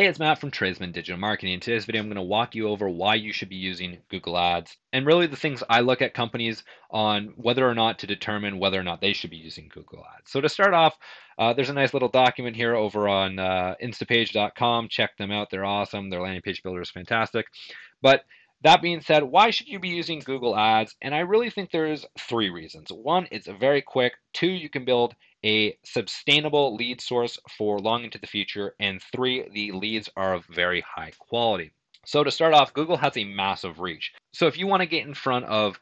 Hey, it's Matt from Tradesman Digital Marketing. In today's video, I'm going to walk you over why you should be using Google Ads and really the things I look at companies on whether or not to determine whether or not they should be using Google Ads. So to start off, uh, there's a nice little document here over on uh, instapage.com. Check them out. They're awesome. Their landing page builder is fantastic. But that being said, why should you be using Google Ads? And I really think there's three reasons. One, it's very quick. Two, you can build a sustainable lead source for long into the future. And three, the leads are of very high quality. So to start off, Google has a massive reach. So if you want to get in front of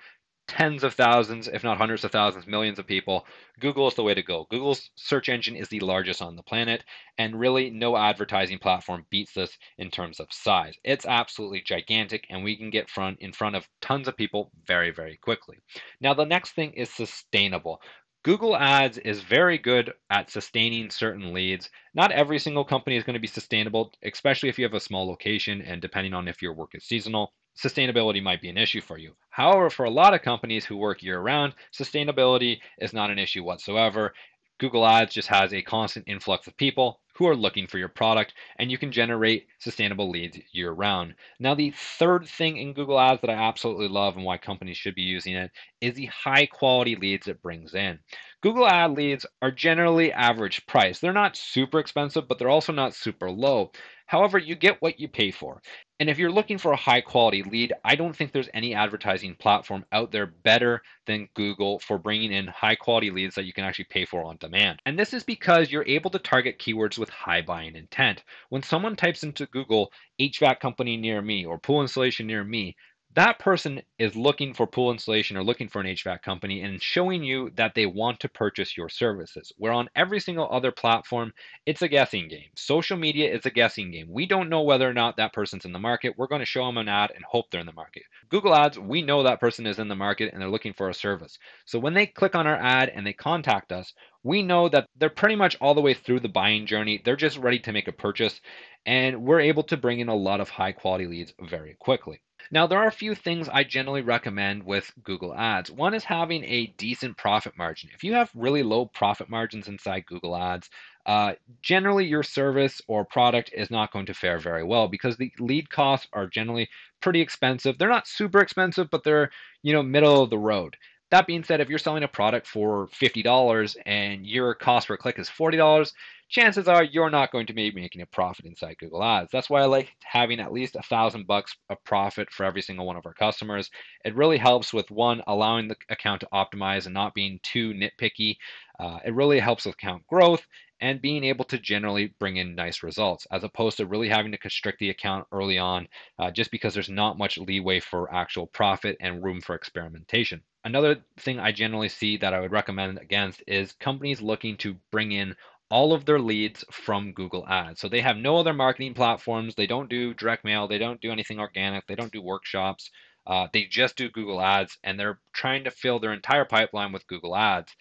tens of thousands, if not hundreds of thousands, millions of people, Google is the way to go. Google's search engine is the largest on the planet, and really no advertising platform beats this in terms of size. It's absolutely gigantic, and we can get front in front of tons of people very, very quickly. Now, the next thing is sustainable. Google Ads is very good at sustaining certain leads. Not every single company is going to be sustainable, especially if you have a small location and depending on if your work is seasonal sustainability might be an issue for you. However, for a lot of companies who work year round, sustainability is not an issue whatsoever. Google Ads just has a constant influx of people who are looking for your product, and you can generate sustainable leads year round. Now, the third thing in Google Ads that I absolutely love and why companies should be using it is the high quality leads it brings in. Google Ad leads are generally average price. They're not super expensive, but they're also not super low. However, you get what you pay for. And if you're looking for a high quality lead, I don't think there's any advertising platform out there better than Google for bringing in high quality leads that you can actually pay for on demand. And this is because you're able to target keywords with high buying intent. When someone types into Google HVAC company near me or pool installation near me, that person is looking for pool installation or looking for an HVAC company and showing you that they want to purchase your services. Where on every single other platform, it's a guessing game. Social media is a guessing game. We don't know whether or not that person's in the market. We're going to show them an ad and hope they're in the market. Google Ads, we know that person is in the market and they're looking for a service. So when they click on our ad and they contact us, we know that they're pretty much all the way through the buying journey. They're just ready to make a purchase, and we're able to bring in a lot of high quality leads very quickly. Now, there are a few things I generally recommend with Google Ads. One is having a decent profit margin. If you have really low profit margins inside Google Ads, uh, generally your service or product is not going to fare very well because the lead costs are generally pretty expensive. They're not super expensive, but they're you know middle of the road. That being said, if you're selling a product for $50 and your cost per click is $40, chances are you're not going to be making a profit inside Google Ads. That's why I like having at least a thousand bucks of profit for every single one of our customers. It really helps with one, allowing the account to optimize and not being too nitpicky. Uh, it really helps with account growth and being able to generally bring in nice results as opposed to really having to constrict the account early on uh, just because there's not much leeway for actual profit and room for experimentation. Another thing I generally see that I would recommend against is companies looking to bring in all of their leads from Google Ads. So they have no other marketing platforms. They don't do direct mail. They don't do anything organic. They don't do workshops. Uh, they just do Google Ads and they're trying to fill their entire pipeline with Google Ads.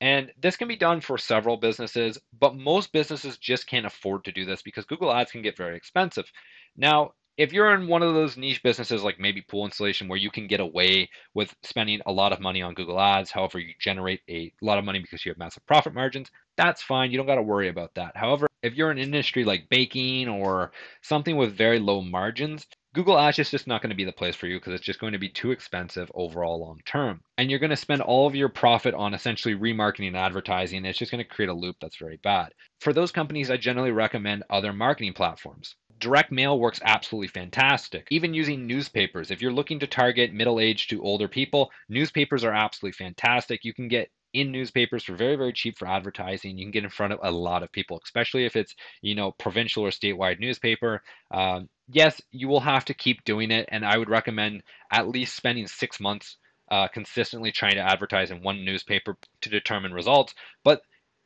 And this can be done for several businesses, but most businesses just can't afford to do this because Google Ads can get very expensive. Now, if you're in one of those niche businesses like maybe pool installation where you can get away with spending a lot of money on Google Ads, however, you generate a lot of money because you have massive profit margins, that's fine. You don't got to worry about that. However, if you're in an industry like baking or something with very low margins, Google Ads is just not going to be the place for you because it's just going to be too expensive overall long term. And you're going to spend all of your profit on essentially remarketing and advertising. It's just going to create a loop that's very bad. For those companies, I generally recommend other marketing platforms. Direct mail works absolutely fantastic. Even using newspapers. If you're looking to target middle aged to older people, newspapers are absolutely fantastic. You can get in newspapers for very very cheap for advertising you can get in front of a lot of people especially if it's you know provincial or statewide newspaper um, yes you will have to keep doing it and i would recommend at least spending six months uh, consistently trying to advertise in one newspaper to determine results but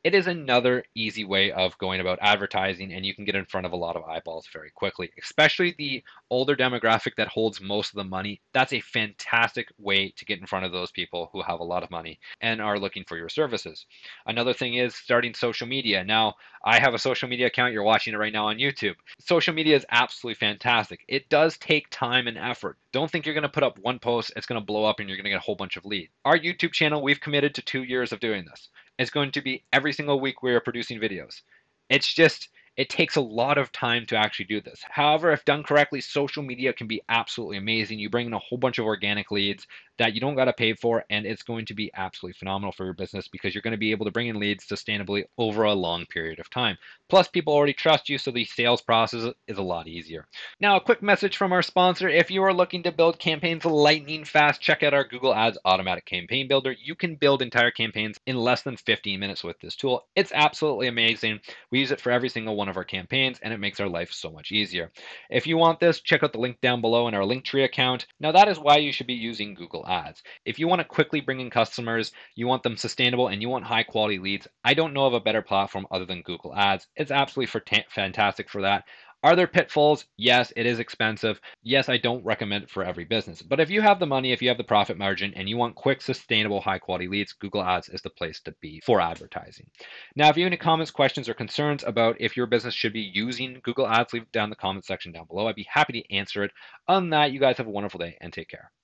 it is another easy way of going about advertising and you can get in front of a lot of eyeballs very quickly especially the older demographic that holds most of the money. That's a fantastic way to get in front of those people who have a lot of money and are looking for your services. Another thing is starting social media. Now i have a social media account. You're watching it right now on youtube. Social media is absolutely fantastic. It does take time and effort. Don't think you're going to put up one post it's going to blow up and you're going to get a whole bunch of leads. Our youtube channel we've committed to two years of doing this is going to be every single week we are producing videos. It's just It takes a lot of time to actually do this. However, if done correctly, social media can be absolutely amazing. You bring in a whole bunch of organic leads that you don't got to pay for, and it's going to be absolutely phenomenal for your business because you're going to be able to bring in leads sustainably over a long period of time. Plus, people already trust you, so the sales process is a lot easier. Now, a quick message from our sponsor. If you are looking to build campaigns lightning fast, check out our Google Ads Automatic Campaign Builder. You can build entire campaigns in less than 15 minutes with this tool. It's absolutely amazing. We use it for every single one of our campaigns, and it makes our life so much easier. If you want this, check out the link down below in our Linktree account. Now, that is why you should be using Google Ads. If you want to quickly bring in customers, you want them sustainable, and you want high quality leads, I don't know of a better platform other than Google Ads. It's absolutely fantastic for that. Are there pitfalls? Yes, it is expensive. Yes, I don't recommend it for every business. But if you have the money, if you have the profit margin, and you want quick, sustainable, high quality leads, Google Ads is the place to be for advertising. Now, if you have any comments, questions, or concerns about if your business should be using Google Ads, leave it down in the comment section down below. I'd be happy to answer it. On that, you guys have a wonderful day and take care.